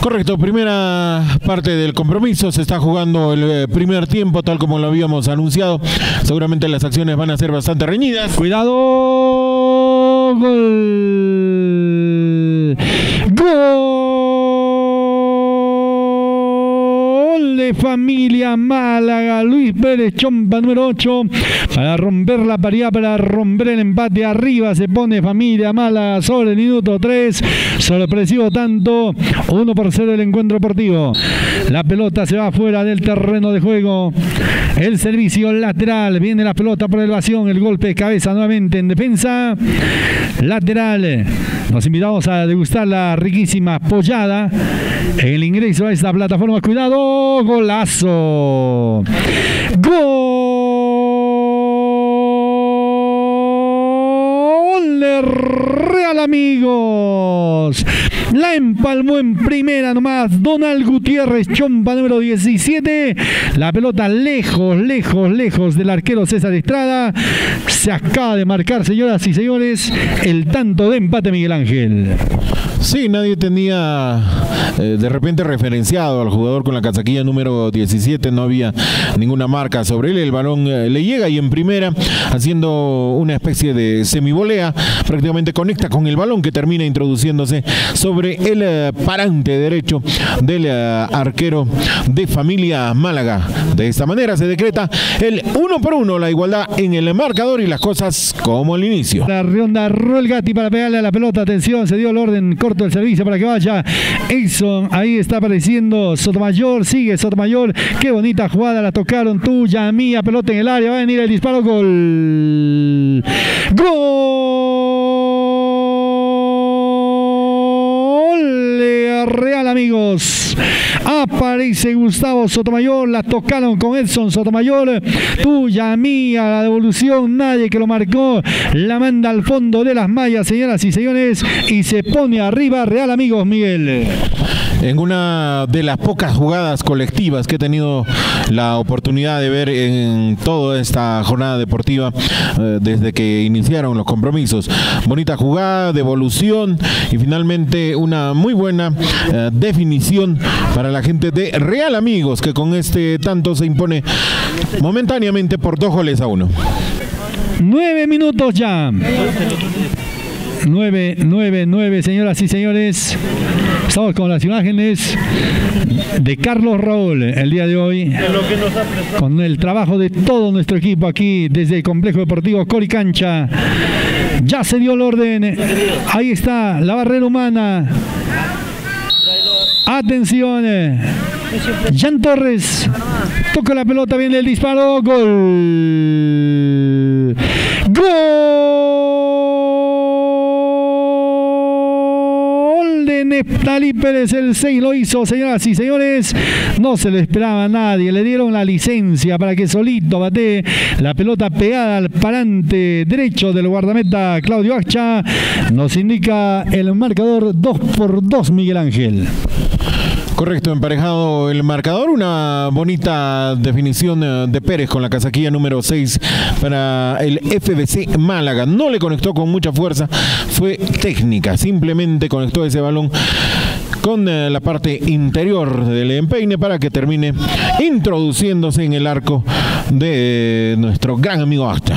Correcto, primera parte del compromiso, se está jugando el eh, primer tiempo tal como lo habíamos anunciado. Seguramente las acciones van a ser bastante reñidas. Cuidado, gol. Gol familia Málaga, Luis Pérez Chompa número 8 para romper la paridad, para romper el empate arriba se pone familia Málaga sobre el minuto 3, sorpresivo tanto, 1 por 0 el encuentro deportivo. La pelota se va fuera del terreno de juego. El servicio lateral, viene la pelota por elevación, el golpe de cabeza nuevamente en defensa. Lateral. Nos invitamos a degustar la riquísima pollada. El ingreso a esta plataforma. Cuidado, golazo. Gol amigos. La empalmó en primera nomás Donald Gutiérrez, chompa número 17. La pelota lejos, lejos, lejos del arquero César Estrada. Se acaba de marcar, señoras y señores, el tanto de empate Miguel Ángel. Sí, nadie tenía eh, de repente referenciado al jugador con la casaquilla número 17, no había ninguna marca sobre él, el balón eh, le llega y en primera, haciendo una especie de semivolea, prácticamente conecta con el balón que termina introduciéndose sobre el eh, parante derecho del arquero de familia Málaga. De esta manera se decreta el uno por uno, la igualdad en el marcador y las cosas como al inicio. La ronda Gatti para pegarle a la pelota, atención, se dio el orden corto el servicio para que vaya Edson. Ahí está apareciendo Sotomayor. Sigue Sotomayor. Qué bonita jugada. La tocaron tuya, mía. Pelota en el área. Va a venir el disparo. Gol. Gol. Amigos. Aparece Gustavo Sotomayor. La tocaron con Edson Sotomayor. Tuya, mía. La devolución. Nadie que lo marcó. La manda al fondo de las mallas, señoras y señores. Y se pone arriba. Real, amigos, Miguel en una de las pocas jugadas colectivas que he tenido la oportunidad de ver en toda esta jornada deportiva eh, desde que iniciaron los compromisos. Bonita jugada, devolución y finalmente una muy buena eh, definición para la gente de Real Amigos que con este tanto se impone momentáneamente por dos goles a uno. Nueve minutos ya. 9, 9, 9, señoras y señores. Estamos con las imágenes de Carlos Raúl el día de hoy. Con el trabajo de todo nuestro equipo aquí desde el Complejo Deportivo Coricancha. Ya se dio el orden. Ahí está la barrera humana. Atención. Jan Torres. Toca la pelota, viene el disparo. Gol. Gol. Neftali Pérez el 6 lo hizo, señoras y señores. No se le esperaba a nadie. Le dieron la licencia para que solito bate la pelota pegada al parante derecho del guardameta Claudio Acha. Nos indica el marcador 2 por 2 Miguel Ángel. Correcto, emparejado el marcador, una bonita definición eh, de Pérez con la casaquilla número 6 para el FBC Málaga. No le conectó con mucha fuerza, fue técnica, simplemente conectó ese balón con eh, la parte interior del empeine para que termine introduciéndose en el arco de nuestro gran amigo Asta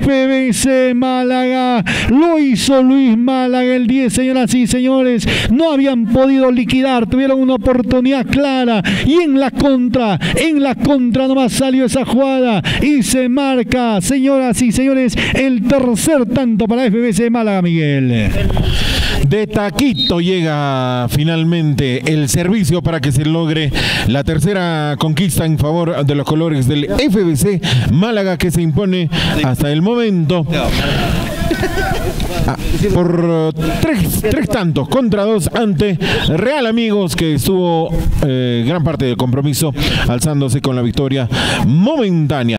FBC Málaga. Lo hizo Luis Málaga el 10, señoras y señores. No habían podido liquidar, tuvieron una oportunidad clara. Y en la contra, en la contra nomás salió esa jugada y se marca, señoras y señores, el tercer tanto para FBC Málaga, Miguel. De taquito llega finalmente el servicio para que se logre la tercera conquista en favor de los colores del FBC Málaga que se impone hasta el momento Ah, por tres, tantos contra dos ante Real Amigos que estuvo eh, gran parte del compromiso alzándose con la victoria momentánea.